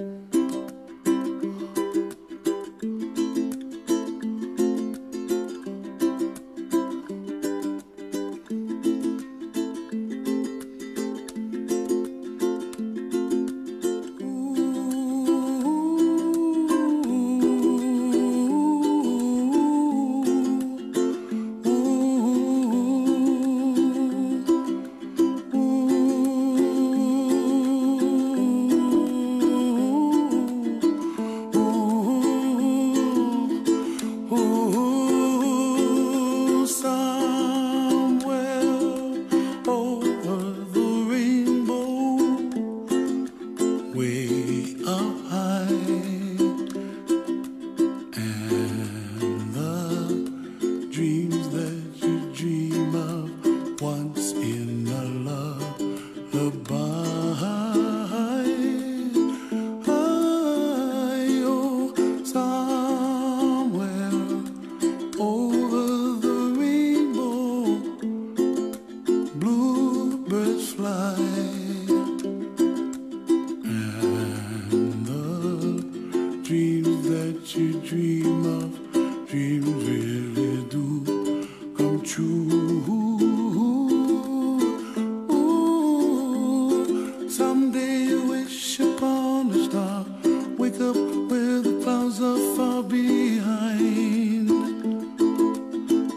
Ooh, where the clouds are far behind.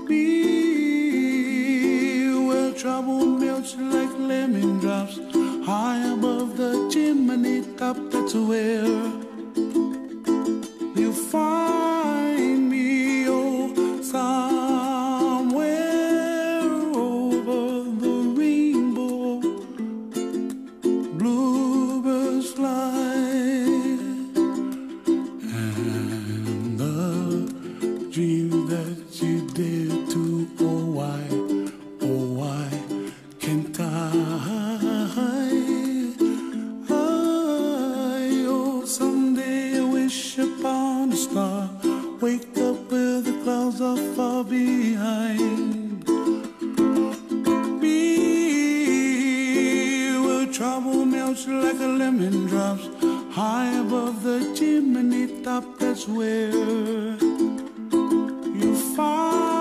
Be where trouble melts like lemon drops, high above the chimney top. That's where like a lemon drops high above the chimney top. That's where you find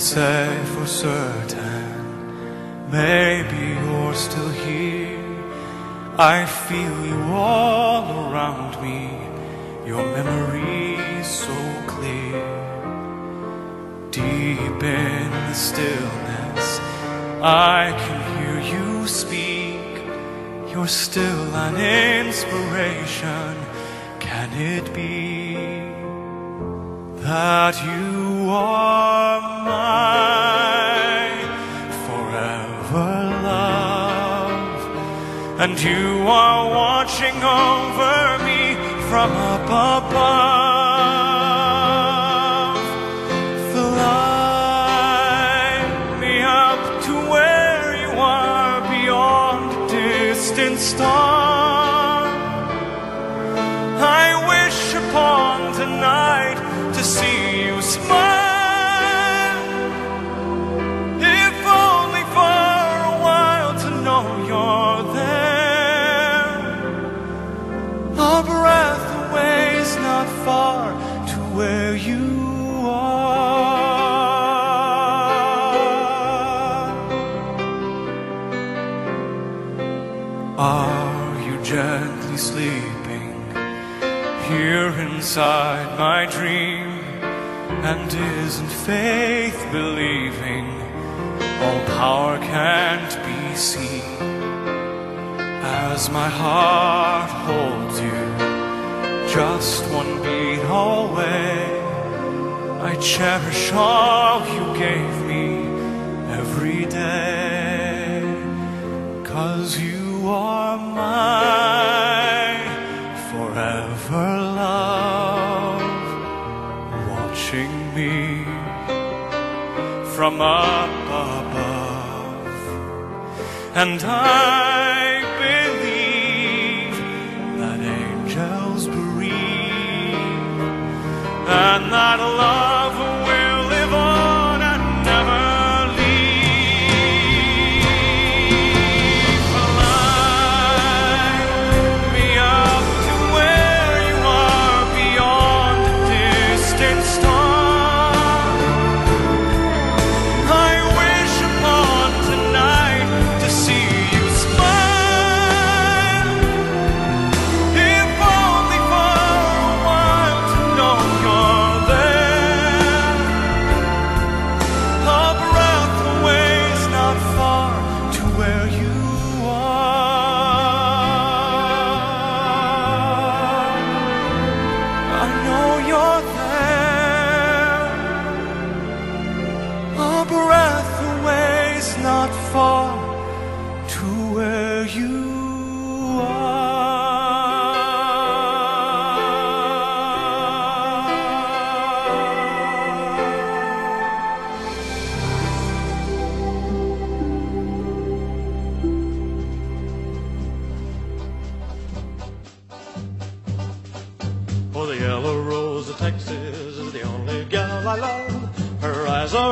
Say for certain? Maybe you're still here. I feel you all around me. Your memory so clear. Deep in the stillness, I can hear you speak. You're still an inspiration. Can it be? that you are and you are watching over me from up above. Fly me up to where you are beyond distant star. Here inside my dream? And isn't faith believing all power can't be seen? As my heart holds you just one beat away, I cherish all you gave me every day. Cause you are my up above. And I believe that angels breathe and that love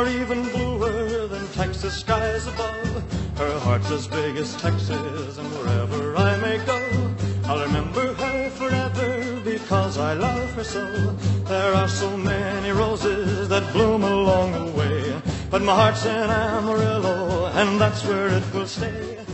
even bluer than Texas skies above. Her heart's as big as Texas, and wherever I may go, I'll remember her forever because I love her so. There are so many roses that bloom along the way, but my heart's in Amarillo, and that's where it will stay.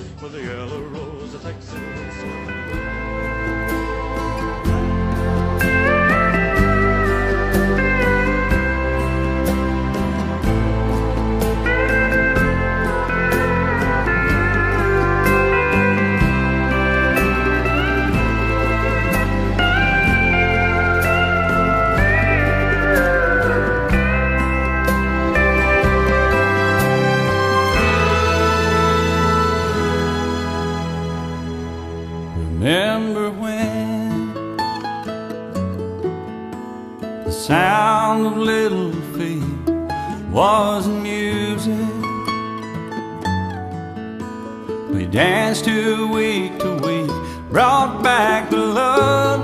We danced to week to week, brought back the love.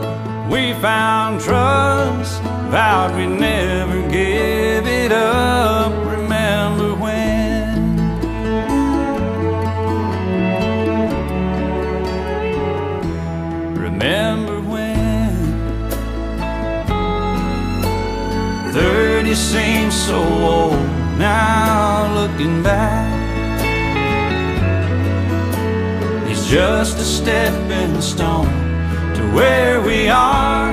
We found trust, vowed we'd never give it up. Remember when? Remember when 30 seems so old now looking back just a stepping stone to where we are,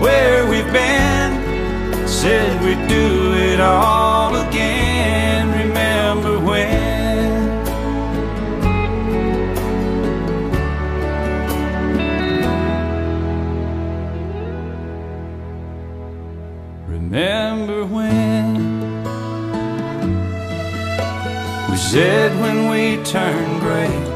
where we've been. Said we'd do it all again Remember when? Remember when? We said when we turn gray,